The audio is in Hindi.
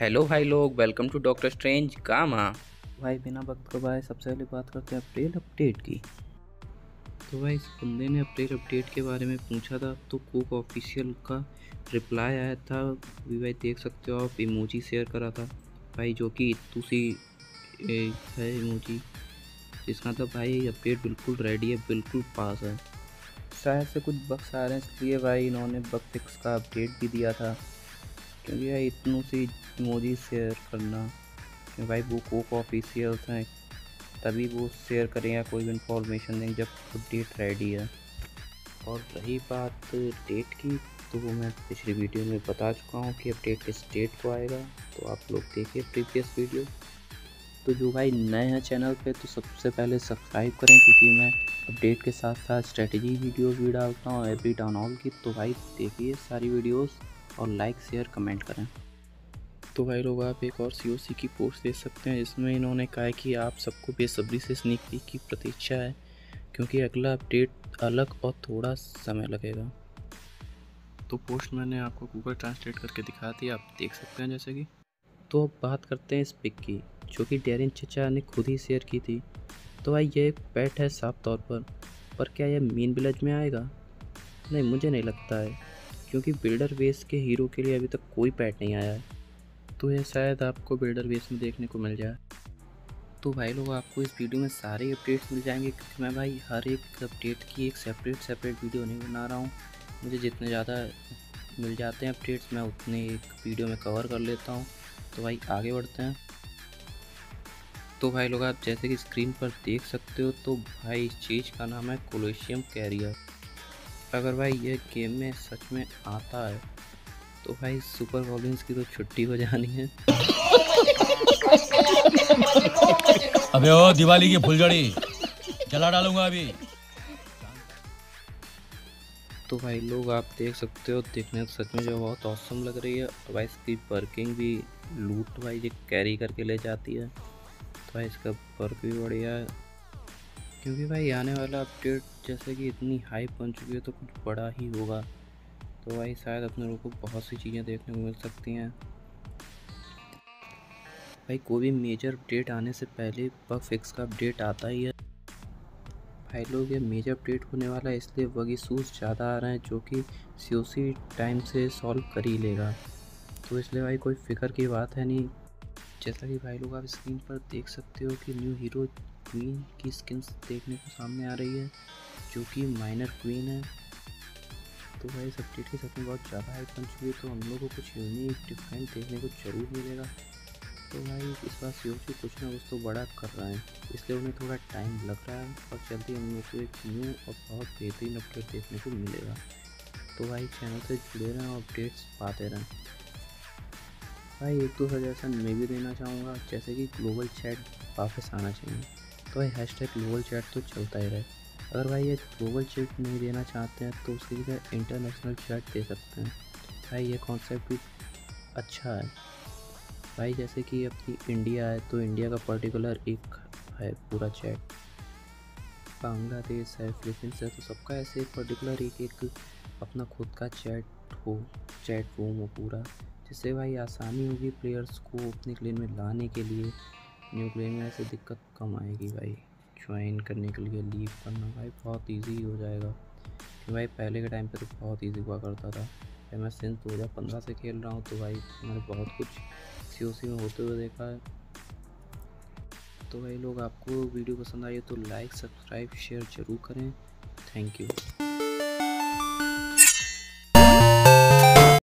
हेलो भाई लोग वेलकम टू डॉक्टर स्ट्रेंज कामा। भाई, बिना वक्त गवाए सबसे पहले बात करते हैं अप्रैल अपडेट की। तो भाई, इस बंदे ने अप्रैल अपडेट के बारे में पूछा था तो कोक ऑफिशियल का रिप्लाई आया था। भी भाई, देख सकते हो आप इमोजी शेयर करा था। भाई, जो कि तुसी है इमोजी इसका तो भाई अपडेट बिल्कुल रेडी है, बिल्कुल पास है। शायद से कुछ बक्स आ रहे हैं, इसलिए भाई, इन्होंने बग फिक्स का अपडेट भी दिया था। क्योंकि भाई इतनों से इमोजी शेयर करना। कि भाई वो कोक ऑफिशियल्स हैं, तभी वो शेयर करें या कोई भी इन्फॉर्मेशन दें जब अपडेट रेडी है। और रही बात डेट की तो वो मैं पिछली वीडियो में बता चुका हूँ कि अपडेट किस डेट को आएगा। तो आप लोग देखिए प्रीवियस वीडियो तो जो भाई नए हैं चैनल पे तो सबसे पहले सब्सक्राइब करें, क्योंकि मैं अपडेट के साथ साथ स्ट्रेटजी वीडियो भी डालता हूँ एवरी टाउन ऑल की। तो भाई देखिए सारी वीडियोस और लाइक शेयर कमेंट करें। तो भाई लोग आप एक और सीओसी की पोस्ट देख सकते हैं जिसमें इन्होंने कहा है कि आप सबको बेसब्री से स्नीक पीक की प्रतीक्षा है क्योंकि अगला अपडेट अलग और थोड़ा समय लगेगा। तो पोस्ट मैंने आपको गूगल ट्रांसलेट करके दिखा दी आप देख सकते हैं जैसे कि। तो अब बात करते हैं इस पिक की जो कि डेरिन चचा ने खुद ही शेयर की थी। तो भाई ये एक पैट है साफ़ तौर पर पर क्या यह मीन विलेज में आएगा? नहीं मुझे नहीं लगता है। क्योंकि बिल्डर वेस के हीरो के लिए अभी तक कोई पैट नहीं आया है तो यह शायद आपको बिल्डर वेस में देखने को मिल जाए। तो भाई लोग, आपको इस वीडियो में सारे अपडेट्स मिल जाएँगे, क्योंकि मैं भाई हर एक अपडेट की एक सेपरेट सेपरेट वीडियो नहीं बना रहा हूँ। मुझे जितने ज़्यादा मिल जाते हैं अपडेट्स, मैं उतने एक वीडियो में कवर कर लेता हूँ। तो भाई आगे बढ़ते हैं। तो भाई लोग, आप जैसे कि स्क्रीन पर देख सकते हो तो भाई इस चीज़ का नाम है कोलोशियम कैरियर अगर भाई ये गेम में सच में आता है तो भाई सुपर वॉल्यूम्स की तो छुट्टी हो जानी है। अबे ओ दिवाली की फुलझड़ी जला डालूँगा अभी। तो भाई लोग आप देख सकते हो देखने तो सच में जो बहुत औसम लग रही है। और भाई इसकी वर्किंग भी लूट भाई ये कैरी करके ले जाती है। तो भाई इसका वर्क भी बढ़िया है। क्योंकि भाई आने वाला अपडेट जैसे कि इतनी हाइप बन चुकी है तो कुछ बड़ा ही होगा। तो भाई शायद अपने लोगों को बहुत सी चीज़ें देखने को मिल सकती हैं। भाई कोई भी मेजर अपडेट आने से पहले बग फिक्स का अपडेट आता ही है। भाई लोग, ये मेजर अपडेट होने वाला है, इसलिए बग इशूज़ ज़्यादा आ रहे हैं जो कि सी टाइम से सॉल्व कर ही लेगा। तो इसलिए भाई कोई फ़िक्र की बात है नहीं। जैसा कि भाई लोग आप स्क्रीन पर देख सकते हो कि न्यू हीरो क्वीन की स्किन्स देखने को सामने आ रही है, जो कि माइनर क्वीन है। तो भाई सब अपडेट की सच में बहुत ज़्यादा हाइप बन चुकी है तो हम लोग को कुछ यूनिक डिफरेंट देखने को ज़रूर मिलेगा। तो भाई, इस बार सी कुछ ना कुछ तो बड़ा कर रहा है, इसलिए उन्हें थोड़ा टाइम लग रहा है और जल्दी हम लोग को एक न्यू और बहुत बेहतरीन अपडेट देखने को मिलेगा। तो भाई चैनल से जुड़े रहें और अपडेट्स पाते रहें। भाई, एक दो सजेशन मैं भी देना चाहूँगा, जैसे कि ग्लोबल चैट वापस आना चाहिए। तो भाई हैश टैग ग्लोबल चैट तो चलता ही रहे। अगर भाई ये ग्लोबल चैट नहीं देना चाहते हैं तो उसकी जगह इंटरनेशनल चैट दे सकते हैं। भाई ये कॉन्सेप्ट भी अच्छा है। भाई जैसे कि अपनी इंडिया है तो इंडिया का पर्टिकुलर एक है पूरा चैट बांग्लादेश है फिलीपींस है तो सबका ऐसे पर्टिकुलर एक एक अपना खुद का चैट हो चैट रूम हो पूरा। जिससे भाई आसानी होगी प्लेयर्स को अपने क्लेन में लाने के लिए। न्यू में ऐसे दिक्कत कम आएगी भाई। ज्वाइन करने के लिए लीव करना भाई बहुत ईजी हो जाएगा। कि भाई पहले के टाइम पे तो बहुत ईजी हुआ करता था। भाई मैं सिंस दो हज़ार पंद्रह से खेल रहा हूँ तो भाई मैंने बहुत कुछ सी में होते हुए देखा है। तो भाई लोग आपको वीडियो पसंद आई तो लाइक सब्सक्राइब शेयर ज़रूर करें। Thank you